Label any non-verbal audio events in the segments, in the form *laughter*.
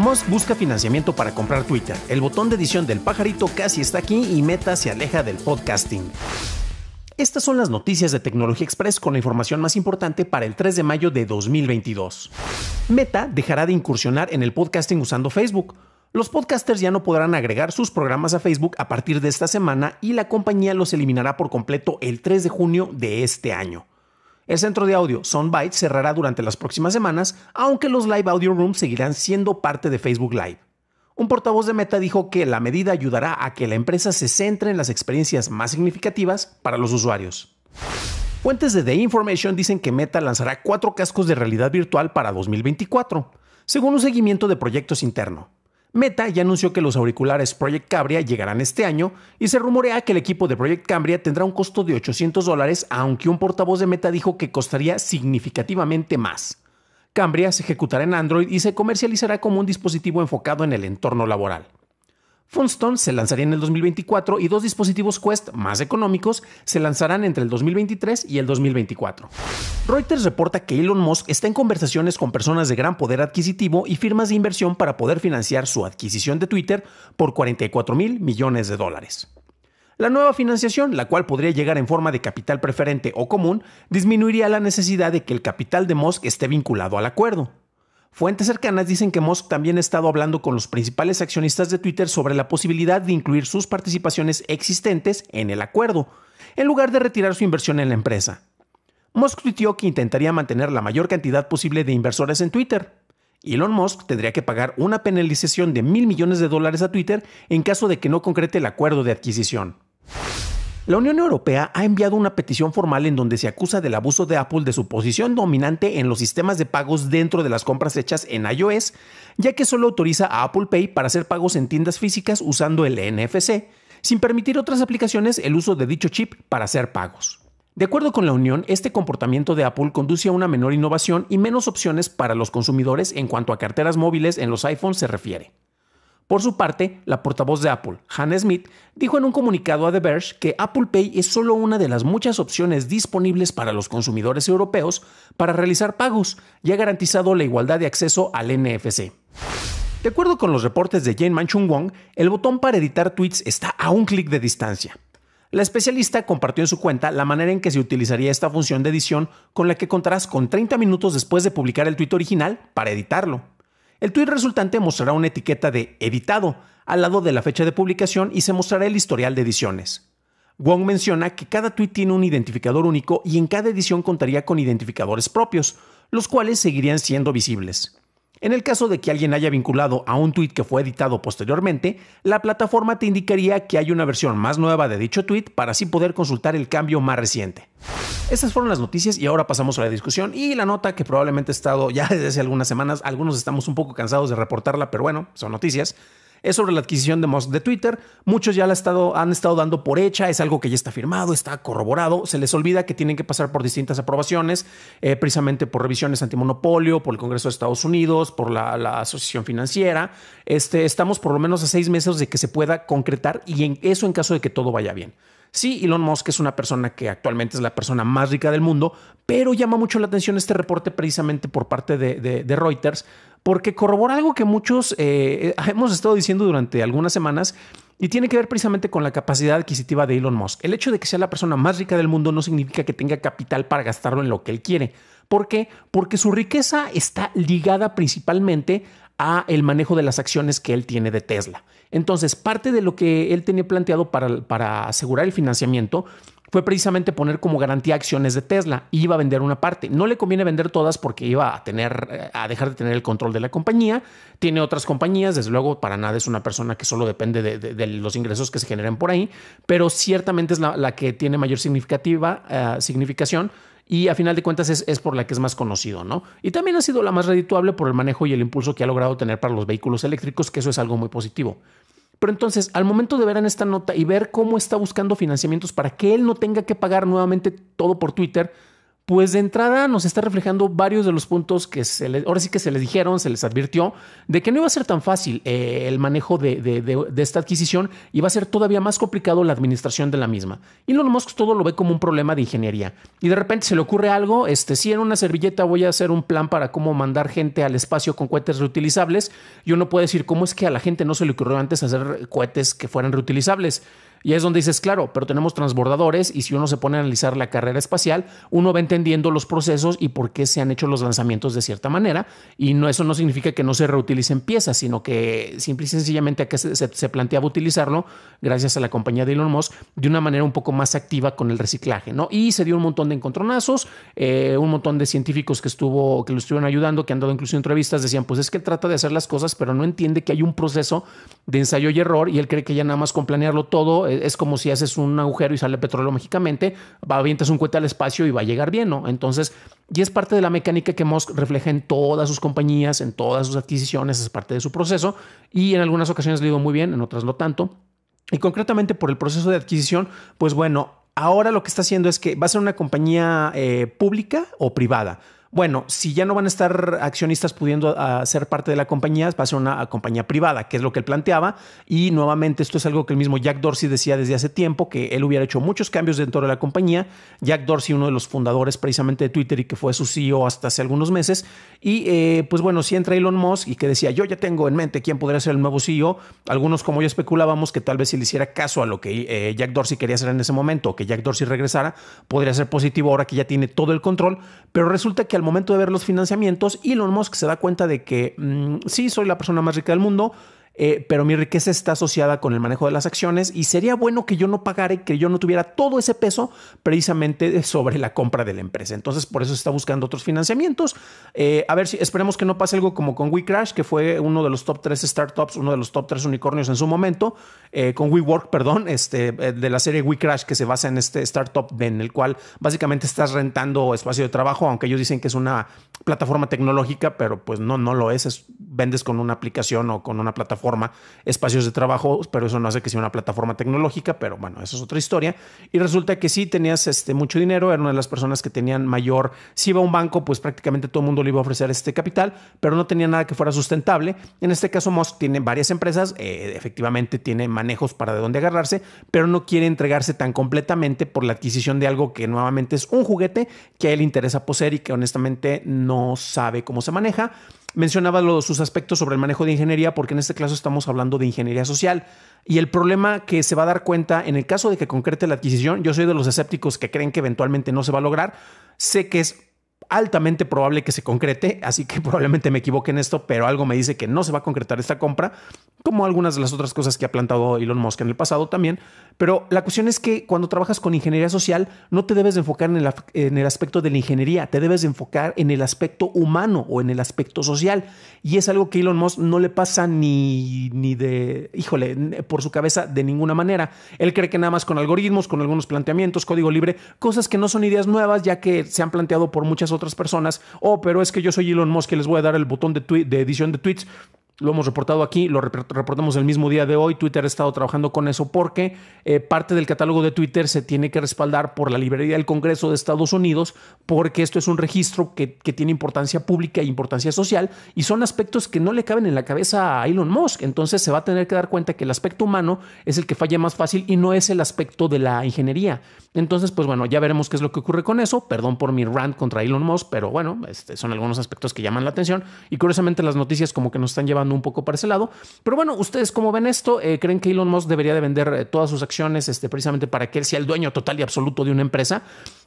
Musk busca financiamiento para comprar Twitter. El botón de edición del pajarito casi está aquí y Meta se aleja del podcasting. Estas son las noticias de Tecnología Express con la información más importante para el 3 de mayo de 2022. Meta dejará de incursionar en el podcasting usando Facebook. Los podcasters ya no podrán agregar sus programas a Facebook a partir de esta semana y la compañía los eliminará por completo el 3 de junio de este año. El centro de audio Soundbite cerrará durante las próximas semanas, aunque los Live Audio Rooms seguirán siendo parte de Facebook Live. Un portavoz de Meta dijo que la medida ayudará a que la empresa se centre en las experiencias más significativas para los usuarios. Fuentes de The Information dicen que Meta lanzará cuatro cascos de realidad virtual para 2024, según un seguimiento de proyectos interno. Meta ya anunció que los auriculares Project Cambria llegarán este año y se rumorea que el equipo de Project Cambria tendrá un costo de 800 dólares, aunque un portavoz de Meta dijo que costaría significativamente más. Cambria se ejecutará en Android y se comercializará como un dispositivo enfocado en el entorno laboral. Funstone se lanzaría en el 2024 y dos dispositivos Quest más económicos se lanzarán entre el 2023 y el 2024. Reuters reporta que Elon Musk está en conversaciones con personas de gran poder adquisitivo y firmas de inversión para poder financiar su adquisición de Twitter por 44 mil millones de dólares. La nueva financiación, la cual podría llegar en forma de capital preferente o común, disminuiría la necesidad de que el capital de Musk esté vinculado al acuerdo. Fuentes cercanas dicen que Musk también ha estado hablando con los principales accionistas de Twitter sobre la posibilidad de incluir sus participaciones existentes en el acuerdo, en lugar de retirar su inversión en la empresa. Musk tuiteó que intentaría mantener la mayor cantidad posible de inversores en Twitter. Elon Musk tendría que pagar una penalización de mil millones de dólares a Twitter en caso de que no concrete el acuerdo de adquisición. La Unión Europea ha enviado una petición formal en donde se acusa del abuso de Apple de su posición dominante en los sistemas de pagos dentro de las compras hechas en iOS, ya que solo autoriza a Apple Pay para hacer pagos en tiendas físicas usando el NFC, sin permitir otras aplicaciones el uso de dicho chip para hacer pagos. De acuerdo con la Unión, este comportamiento de Apple conduce a una menor innovación y menos opciones para los consumidores en cuanto a carteras móviles en los iPhones se refiere. Por su parte, la portavoz de Apple, Hannah Smith, dijo en un comunicado a The Verge que Apple Pay es solo una de las muchas opciones disponibles para los consumidores europeos para realizar pagos y ha garantizado la igualdad de acceso al NFC. De acuerdo con los reportes de Jane Manchung Wong, el botón para editar tweets está a un clic de distancia. La especialista compartió en su cuenta la manera en que se utilizaría esta función de edición con la que contarás con 30 minutos después de publicar el tweet original para editarlo. El tweet resultante mostrará una etiqueta de editado al lado de la fecha de publicación y se mostrará el historial de ediciones. Wong menciona que cada tweet tiene un identificador único y en cada edición contaría con identificadores propios, los cuales seguirían siendo visibles. En el caso de que alguien haya vinculado a un tweet que fue editado posteriormente, la plataforma te indicaría que hay una versión más nueva de dicho tweet para así poder consultar el cambio más reciente. Estas fueron las noticias y ahora pasamos a la discusión y la nota que probablemente ha estado ya *laughs* desde hace algunas semanas, algunos estamos un poco cansados de reportarla, pero bueno, son noticias es sobre la adquisición de Musk de Twitter. Muchos ya la estado, han estado dando por hecha, es algo que ya está firmado, está corroborado. Se les olvida que tienen que pasar por distintas aprobaciones, eh, precisamente por revisiones antimonopolio, por el Congreso de Estados Unidos, por la, Asociación Financiera. Este, estamos por lo menos a seis meses de que se pueda concretar y en eso en caso de que todo vaya bien. Sí, Elon Musk es una persona que actualmente es la persona más rica del mundo, pero llama mucho la atención este reporte precisamente por parte de, Reuters, porque corrobora algo que muchos eh, hemos estado diciendo durante algunas semanas y tiene que ver precisamente con la capacidad adquisitiva de Elon Musk. El hecho de que sea la persona más rica del mundo no significa que tenga capital para gastarlo en lo que él quiere. ¿Por qué? Porque su riqueza está ligada principalmente a el manejo de las acciones que él tiene de Tesla. Entonces, parte de lo que él tenía planteado para, para asegurar el financiamiento fue precisamente poner como garantía acciones de Tesla. Iba a vender una parte. No le conviene vender todas porque iba a tener, a dejar de tener el control de la compañía. Tiene otras compañías, desde luego, para nada es una persona que solo depende de, los ingresos que se generen por ahí, pero ciertamente es la, que tiene mayor significativa, eh, significación y a final de cuentas es, por la que es más conocido, ¿no? Y también ha sido la más redituable por el manejo y el impulso que ha logrado tener para los vehículos eléctricos, que eso es algo muy positivo. Pero entonces, al momento de ver en esta nota y ver cómo está buscando financiamientos para que él no tenga que pagar nuevamente todo por Twitter, pues de entrada nos está reflejando varios de los puntos que se les, ahora sí que se les dijeron, se les advirtió, de que no iba a ser tan fácil eh, el manejo de, esta adquisición y va a ser todavía más complicado la administración de la misma. Y Elon Musk todo lo ve como un problema de ingeniería. Y de repente se le ocurre algo, este, si en una servilleta voy a hacer un plan para cómo mandar gente al espacio con cohetes reutilizables, y uno puede decir, ¿cómo es que a la gente no se le ocurrió antes hacer cohetes que fueran reutilizables? Y es donde dices, claro, pero tenemos transbordadores y si uno se pone a analizar la carrera espacial, uno va entendiendo los procesos y por qué se han hecho los lanzamientos de cierta manera. Y no, eso no significa que no se reutilicen piezas, sino que simple y sencillamente se, se, planteaba utilizarlo gracias a la compañía de Elon Musk de una manera un poco más activa con el reciclaje. ¿no? Y se dio un montón de encontronazos, eh, un montón de científicos que, estuvo, que lo estuvieron ayudando, que han dado incluso entrevistas, decían, pues es que trata de hacer las cosas, pero no entiende que hay un proceso de ensayo y error y él cree que ya nada más con planearlo todo es como si haces un agujero y sale petróleo mágicamente, va, avientas un cohete al espacio y va a llegar bien, ¿no? Entonces, y es parte de la mecánica que Musk refleja en todas sus compañías, en todas sus adquisiciones, es parte de su proceso y en algunas ocasiones le digo muy bien, en otras no tanto. Y concretamente por el proceso de adquisición, pues bueno, ahora lo que está haciendo es que va a ser una compañía eh, pública o privada bueno, si ya no van a estar accionistas pudiendo ah, ser parte de la compañía, va a ser una compañía privada, que es lo que él planteaba. Y nuevamente, esto es algo que el mismo Jack Dorsey decía desde hace tiempo, que él hubiera hecho muchos cambios dentro de la compañía. Jack Dorsey, uno de los fundadores precisamente de Twitter y que fue su CEO hasta hace algunos meses. Y eh, pues bueno, si entra Elon Musk y que decía, yo ya tengo en mente quién podría ser el nuevo CEO. Algunos, como ya especulábamos, que tal vez si le hiciera caso a lo que eh, Jack Dorsey quería hacer en ese momento, o que Jack Dorsey regresara, podría ser positivo ahora que ya tiene todo el control. Pero resulta que momento de ver los financiamientos, Elon Musk se da cuenta de que mm, sí, soy la persona más rica del mundo, eh, pero mi riqueza está asociada con el manejo de las acciones y sería bueno que yo no pagara y que yo no tuviera todo ese peso precisamente sobre la compra de la empresa. Entonces, por eso está buscando otros financiamientos. Eh, a ver si esperemos que no pase algo como con WeCrash, que fue uno de los top 3 startups, uno de los top 3 unicornios en su momento, eh, con WeWork, perdón, este, de la serie WeCrash, que se basa en este startup en el cual básicamente estás rentando espacio de trabajo, aunque ellos dicen que es una plataforma tecnológica, pero pues no, no lo es, es vendes con una aplicación o con una plataforma espacios de trabajo, pero eso no hace que sea una plataforma tecnológica, pero bueno, eso es otra historia. Y resulta que sí tenías este, mucho dinero, era una de las personas que tenían mayor, si iba a un banco, pues prácticamente todo el mundo le iba a ofrecer este capital, pero no tenía nada que fuera sustentable. En este caso, Musk tiene varias empresas, eh, efectivamente tiene manejos para de dónde agarrarse, pero no quiere entregarse tan completamente por la adquisición de algo que nuevamente es un juguete que a él interesa poseer y que honestamente no sabe cómo se maneja. Mencionaba sus aspectos sobre el manejo de ingeniería, porque en este caso estamos hablando de ingeniería social. Y el problema que se va a dar cuenta en el caso de que concrete la adquisición, yo soy de los escépticos que creen que eventualmente no se va a lograr. Sé que es altamente probable que se concrete, así que *laughs* probablemente me equivoque en esto, pero algo me dice que no se va a concretar esta compra, como algunas de las otras cosas que ha plantado Elon Musk en el pasado también. Pero la cuestión es que cuando trabajas con ingeniería social, no te debes de enfocar en el, en el aspecto de la ingeniería, te debes de enfocar en el aspecto humano o en el aspecto social. Y es algo que Elon Musk no le pasa ni, ni de, híjole, por su cabeza de ninguna manera. Él cree que nada más con algoritmos, con algunos planteamientos, código libre, cosas que no son ideas nuevas, ya que se han planteado por muchas otras personas. Oh, pero es que yo soy Elon Musk y les voy a dar el botón de, de edición de tweets lo hemos reportado aquí, lo reportamos el mismo día de hoy. Twitter ha estado trabajando con eso porque eh, parte del catálogo de Twitter se tiene que respaldar por la librería del Congreso de Estados Unidos, porque esto es un registro que, tiene importancia pública e importancia social y son aspectos que no le caben en la cabeza a Elon Musk. Entonces se va a tener que dar cuenta que el aspecto humano es el que falla más fácil y no es el aspecto de la ingeniería. Entonces, pues bueno, ya veremos qué es lo que ocurre con eso. Perdón por mi rant contra Elon Musk, pero bueno, este, son algunos aspectos que llaman la atención y curiosamente las noticias como que nos están llevando un poco para ese lado. Pero bueno, ustedes cómo ven esto, eh, creen que Elon Musk debería de vender eh, todas sus acciones este, precisamente para que él sea el dueño total y absoluto de una empresa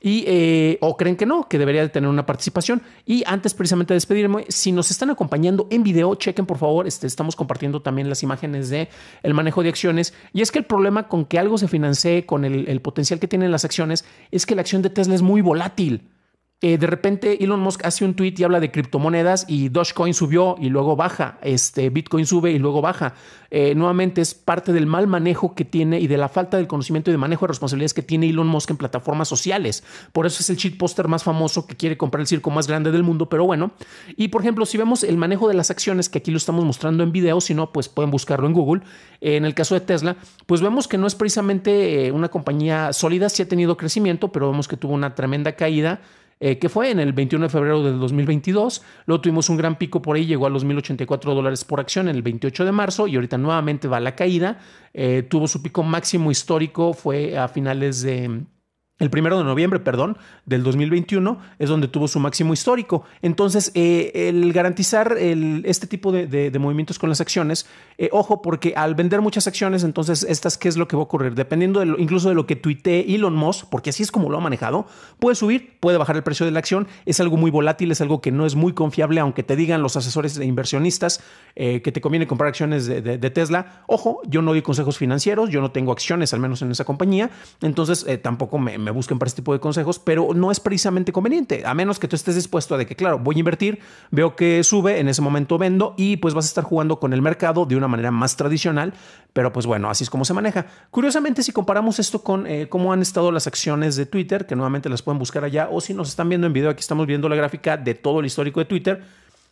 y eh, o creen que no, que debería de tener una participación. Y antes precisamente de despedirme, si nos están acompañando en video, chequen por favor, este, estamos compartiendo también las imágenes de el manejo de acciones. Y es que el problema con que algo se financie con el, el potencial que tienen las acciones es que la acción de Tesla es muy volátil. Eh, de repente Elon Musk hace un tweet y habla de criptomonedas y Dogecoin subió y luego baja, este Bitcoin sube y luego baja. Eh, nuevamente es parte del mal manejo que tiene y de la falta del conocimiento y de manejo de responsabilidades que tiene Elon Musk en plataformas sociales. Por eso es el cheat poster más famoso que quiere comprar el circo más grande del mundo, pero bueno. Y por ejemplo, si vemos el manejo de las acciones, que aquí lo estamos mostrando en video, si no, pues pueden buscarlo en Google. Eh, en el caso de Tesla, pues vemos que no es precisamente una compañía sólida, sí ha tenido crecimiento, pero vemos que tuvo una tremenda caída eh, que fue en el 21 de febrero del 2022. Luego tuvimos un gran pico por ahí, llegó a los 1.084 dólares por acción en el 28 de marzo y ahorita nuevamente va la caída. Eh, tuvo su pico máximo histórico, fue a finales de el primero de noviembre, perdón, del 2021 es donde tuvo su máximo histórico. Entonces, eh, el garantizar este tipo de, movimientos con las acciones, eh, ojo, porque al vender muchas acciones, entonces, estas, ¿qué es lo que va a ocurrir? Dependiendo incluso de lo que tuitee Elon Musk, porque así es como lo ha manejado, puede subir, puede bajar el precio de la acción. Es algo muy volátil, es algo que no es muy confiable, aunque te digan los asesores de inversionistas eh, que te conviene comprar acciones de, Tesla. Ojo, yo no doy consejos financieros, yo no tengo acciones, al menos en esa compañía, entonces tampoco me busquen para este tipo de consejos, pero no es precisamente conveniente, a menos que tú estés dispuesto a de que, claro, voy a invertir, veo que sube, en ese momento vendo y pues vas a estar jugando con el mercado de una manera más tradicional, pero pues bueno, así es como se maneja. Curiosamente, si comparamos esto con eh, cómo han estado las acciones de Twitter, que nuevamente las pueden buscar allá, o si nos están viendo en video, aquí estamos viendo la gráfica de todo el histórico de Twitter,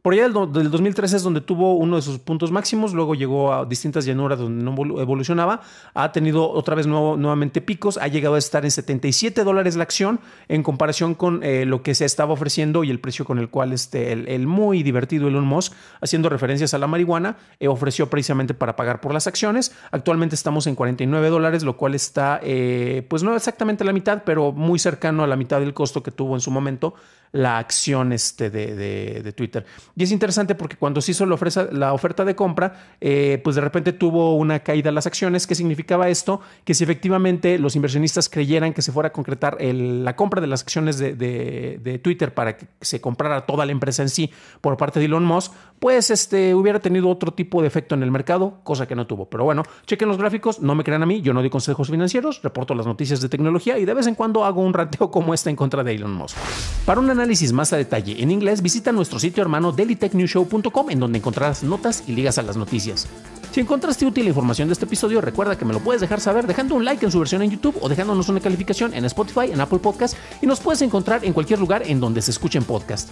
por allá del, 2013 es donde tuvo uno de sus puntos máximos, luego llegó a distintas llanuras donde no evolucionaba, ha tenido otra vez nuevo, nuevamente picos, ha llegado a estar en 77 dólares la acción en comparación con eh, lo que se estaba ofreciendo y el precio con el cual este, el, muy divertido Elon Musk, haciendo referencias a la marihuana, eh, ofreció precisamente para pagar por las acciones. Actualmente estamos en 49 dólares, lo cual está, eh, pues no exactamente la mitad, pero muy cercano a la mitad del costo que tuvo en su momento la acción este de, de, Twitter. Y es interesante porque cuando se hizo la, oferta, la oferta de compra, eh, pues de repente tuvo una caída en las acciones. ¿Qué significaba esto? Que si efectivamente los inversionistas creyeran que se fuera a concretar la compra de las acciones de, de, Twitter para que se comprara toda la empresa en sí por parte de Elon Musk, pues este, hubiera tenido otro tipo de efecto en el mercado, cosa que no tuvo. Pero bueno, chequen los gráficos, no me crean a mí, yo no doy consejos financieros, reporto las noticias de tecnología y de vez en cuando hago un rateo como este en contra de Elon Musk. Para una análisis más a detalle en inglés, visita nuestro sitio hermano dailytechnewshow.com en donde encontrarás notas y ligas a las noticias. Si encontraste útil la información de este episodio, recuerda que me lo puedes dejar saber dejando un like en su versión en YouTube o dejándonos una calificación en Spotify, en Apple Podcast y nos puedes encontrar en cualquier lugar en donde se escuchen podcast.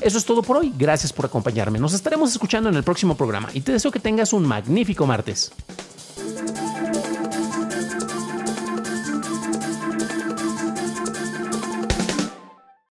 Eso es todo por hoy, gracias por acompañarme, nos estaremos escuchando en el próximo programa y te deseo que tengas un magnífico martes.